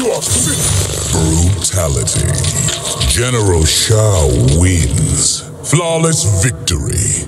You are finished. Brutality. General Shao wins. Flawless victory.